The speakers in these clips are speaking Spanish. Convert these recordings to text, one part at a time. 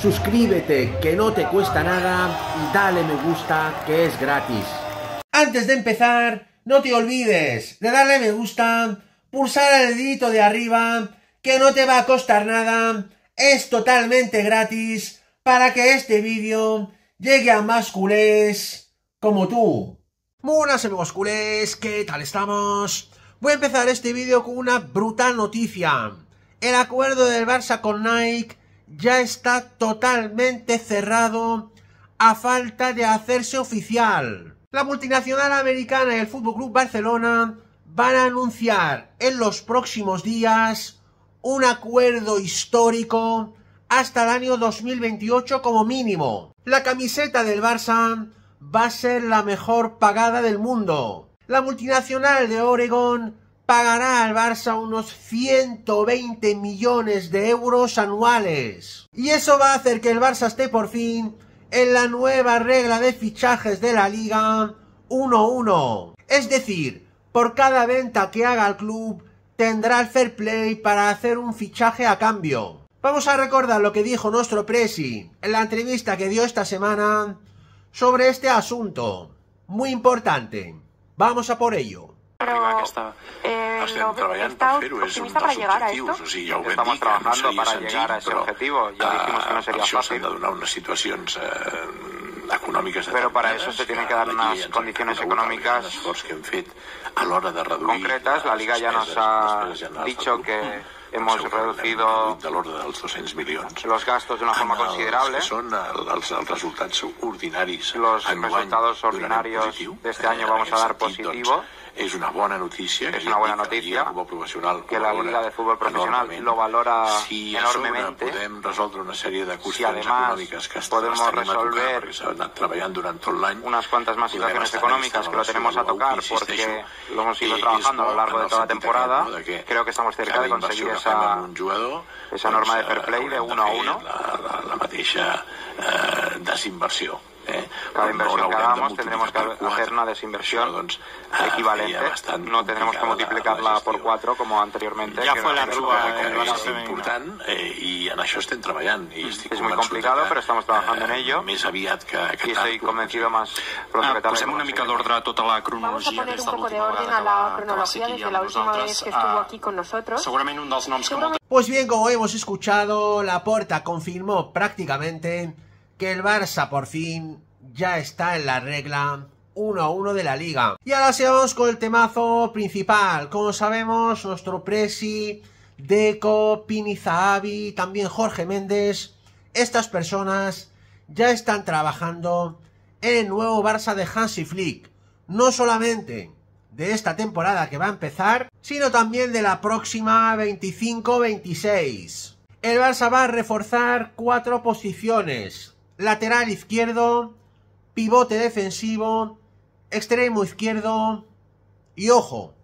suscríbete que no te cuesta nada y dale me gusta que es gratis. Antes de empezar, no te olvides de darle me gusta, pulsar el dedito de arriba, que no te va a costar nada, es totalmente gratis para que este vídeo llegue a más culés como tú. Buenas amigos culés, ¿qué tal estamos? Voy a empezar este vídeo con una brutal noticia. El acuerdo del Barça con Nike ya está totalmente cerrado a falta de hacerse oficial. La multinacional americana y el Fútbol Club Barcelona van a anunciar en los próximos días un acuerdo histórico hasta el año 2028 como mínimo. La camiseta del Barça va a ser la mejor pagada del mundo. La multinacional de Oregon pagará al Barça unos 120 millones de euros anuales. Y eso va a hacer que el Barça esté por fin en la nueva regla de fichajes de la liga 1-1. Es decir, por cada venta que haga el club tendrá el fair play para hacer un fichaje a cambio. Vamos a recordar lo que dijo nuestro Presi en la entrevista que dio esta semana sobre este asunto. Muy importante. Vamos a por ello. Però eh, Estem lo, treballant per fer-ho, és un dels a objectius. esto. O sigui, ja ho vam Estamos dir, que no trabajando seria para senzill, llegar a ese però objetivo. Ya dijimos que no eh, sería per això s'han de donar unes situacions eh, econòmiques Pero para determinades, eso se tienen que dar unas condiciones económicas que hem fet a l'hora de reduir concretas. La Liga ya nos ha dicho que hemos reducido reduït de l'ordre dels 200 milions. los gastos de una forma En els considerable. que són el- els, els resultats ordinaris Los resultados ordinarios de este año En vamos a dar sentit, positivo. Doncs, és una bona notícia. Es una buena noticia que la Liga de Fútbol Profesional lo valora si enormemente. A sobre podem resoldre una sèrie de qüestions Si además econòmiques que podemos estem a tocar resolver perquè s'han anat treballant durant tot l'any. unas cuantas más podem situaciones estar en económicas esta que lo tenemos a relació tocar de l'ou, porque insisteixo, lo hemos ido i trabajando a lo és largo bo de en toda la el sentit temporada. aquest, no? de que Creo que estamos cerca cada de conseguir inversió que fem en esa, un jugador, esa norma de doncs, fair play eh, de haurem uno a fer uno. La, la, la mateixa eh, desinversió. Eh? Cada No inversión que hagamos tendremos que hacer una desinversión eh, equivalente. No tendremos que multiplicarla la por cuatro como anteriormente. Ya que fue no la eh, Barça és important eh, i en això estem treballant i estic Es muy complicado, pero estamos trabajando en ello. més aviat que, que Y tard estoy convencido más pronto que Ah, posem una mica d'ordre a tota la Vamos a cronologia poner des un de poco de l'última orden vegada a que la va, que va cronología ser aquí desde amb la última nosaltres. vez que estuvo aquí con nosotros. Segurament un dels noms que Pues bien, como hemos escuchado, Laporta confirmó prácticamente que el Barça por fin ya está en la regla 1 a 1 de la liga. Y ahora sí con el temazo principal. Como sabemos, nuestro Presi, Deco, Pini Zahavi, también Jorge Méndez, estas personas ya están trabajando en el nuevo Barça de Hansi Flick. No solamente de esta temporada que va a empezar, sino también de la próxima 25-26. El Barça va a reforzar cuatro posiciones. Lateral izquierdo, pivote defensivo, extremo izquierdo y ojo,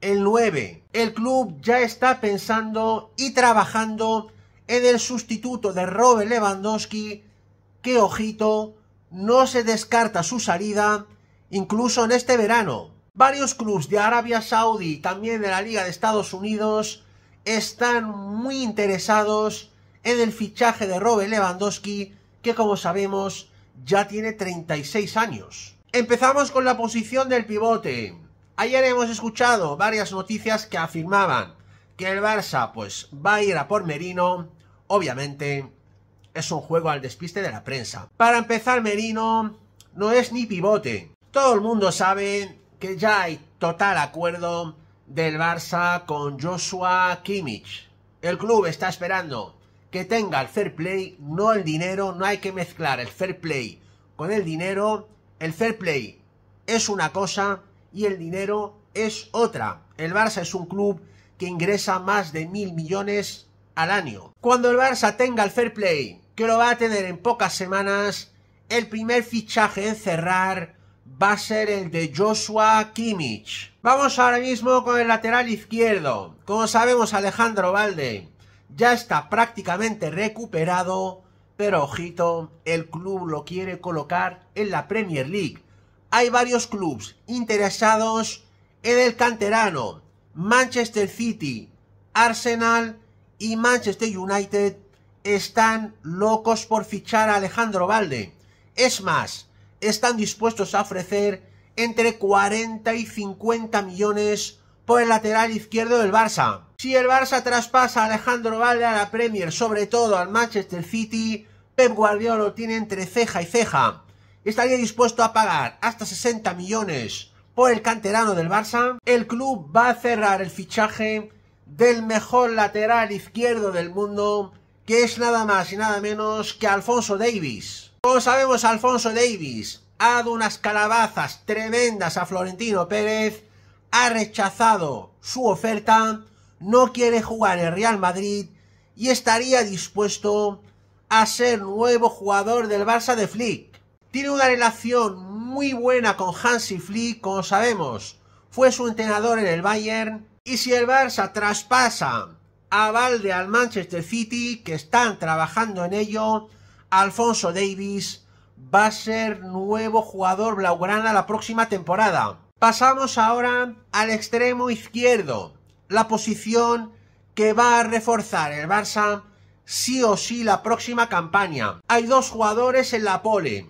el 9. El club ya está pensando y trabajando en el sustituto de Robert Lewandowski, que ojito, no se descarta su salida incluso en este verano. Varios clubes de Arabia Saudí también de la Liga de Estados Unidos están muy interesados en el fichaje de Robert Lewandowski, que como sabemos ya tiene 36 años. Empezamos con la posición del pivote. Ayer hemos escuchado varias noticias que afirmaban que el Barça pues va a ir a por Merino. Obviamente es un juego al despiste de la prensa. Para empezar, Merino no es ni pivote. Todo el mundo sabe que ya hay total acuerdo del Barça con Joshua Kimmich. El club está esperando que tenga el fair play, no el dinero, no hay que mezclar el fair play con el dinero. El fair play es una cosa y el dinero es otra. El Barça es un club que ingresa más de mil millones al año. Cuando el Barça tenga el fair play, que lo va a tener en pocas semanas, el primer fichaje en cerrar va a ser el de Joshua Kimmich. Vamos ahora mismo con el lateral izquierdo. Como sabemos, Alejandro Valde ya está prácticamente recuperado, pero ojito, el club lo quiere colocar en la Premier League. Hay varios clubes interesados en el canterano, Manchester City, Arsenal y Manchester United están locos por fichar a Alejandro Valde. Es más, están dispuestos a ofrecer entre 40 y 50 millones por el lateral izquierdo del Barça. Si el Barça traspasa a Alejandro Valde a la Premier, sobre todo al Manchester City, Pep Guardiola lo tiene entre ceja y ceja. Estaría dispuesto a pagar hasta 60 millones por el canterano del Barça. El club va a cerrar el fichaje del mejor lateral izquierdo del mundo, que es nada más y nada menos que Alfonso Davis. Como sabemos, Alfonso Davis ha dado unas calabazas tremendas a Florentino Pérez, ha rechazado su oferta, no quiere jugar en Real Madrid y estaría dispuesto a ser nuevo jugador del Barça de Flick. Tiene una relación muy buena con Hansi Flick, como sabemos. Fue su entrenador en el Bayern. Y si el Barça traspasa a Valde al Manchester City, que están trabajando en ello, Alfonso Davis va a ser nuevo jugador blaugrana la próxima temporada. Pasamos ahora al extremo izquierdo, la posición que va a reforzar el Barça sí o sí la próxima campaña. Hay dos jugadores en la pole.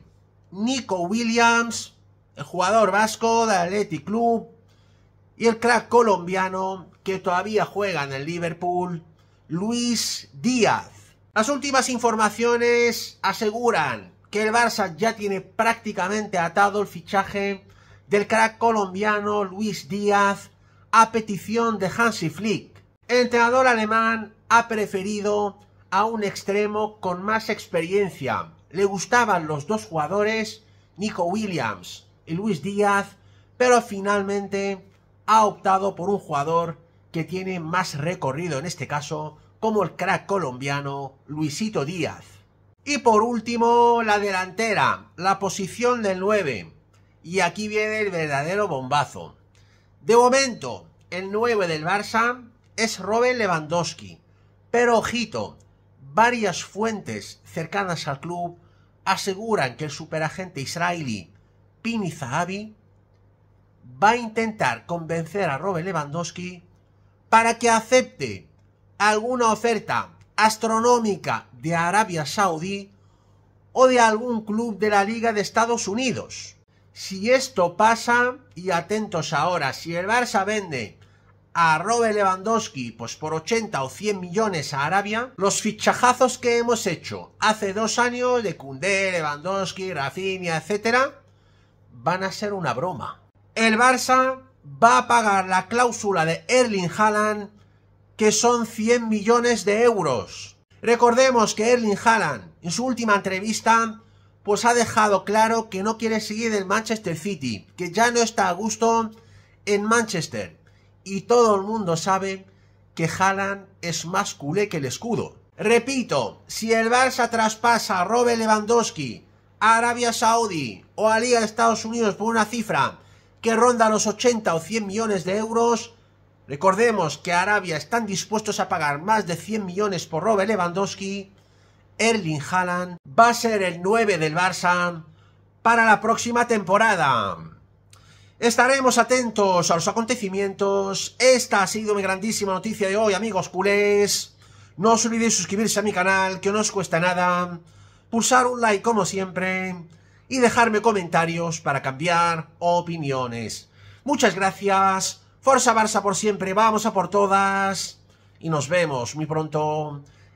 Nico Williams, el jugador vasco del Athletic Club, y el crack colombiano que todavía juega en el Liverpool, Luis Díaz. Las últimas informaciones aseguran que el Barça ya tiene prácticamente atado el fichaje del crack colombiano Luis Díaz a petición de Hansi Flick. El entrenador alemán ha preferido a un extremo con más experiencia. Le gustaban los dos jugadores, Nico Williams y Luis Díaz, pero finalmente ha optado por un jugador que tiene más recorrido en este caso, como el crack colombiano Luisito Díaz. Y por último, la delantera, la posición del 9. Y aquí viene el verdadero bombazo. De momento, el 9 del Barça es Robert Lewandowski. Pero ojito, varias fuentes cercanas al club aseguran que el superagente israelí Pini Zahavi va a intentar convencer a Robert Lewandowski para que acepte alguna oferta astronómica de Arabia Saudí o de algún club de la Liga de Estados Unidos. Si esto pasa, y atentos ahora, si el Barça vende a Robert Lewandowski pues por 80 o 100 millones a Arabia, los fichajazos que hemos hecho hace dos años de Koundé, Lewandowski, Rafinha, etcétera, van a ser una broma. El Barça va a pagar la cláusula de Erling Haaland que son 100 millones de euros. Recordemos que Erling Haaland en su última entrevista pues ha dejado claro que no quiere seguir en Manchester City, que ya no está a gusto en Manchester. Y todo el mundo sabe que Haaland es más culé que el escudo. Repito, si el Barça traspasa a Robert Lewandowski a Arabia Saudí o a Liga de Estados Unidos por una cifra que ronda los 80 o 100 millones de euros, recordemos que Arabia están dispuestos a pagar más de 100 millones por Robert Lewandowski, Erling Haaland va a ser el 9 del Barça para la próxima temporada. Estaremos atentos a los acontecimientos. Esta ha sido mi grandísima noticia de hoy, amigos culés. No os olvidéis suscribirse a mi canal, que no os cuesta nada. Pulsar un like como siempre. Y dejarme comentarios para cambiar opiniones. Muchas gracias. Forza Barça por siempre. Vamos a por todas. Y nos vemos muy pronto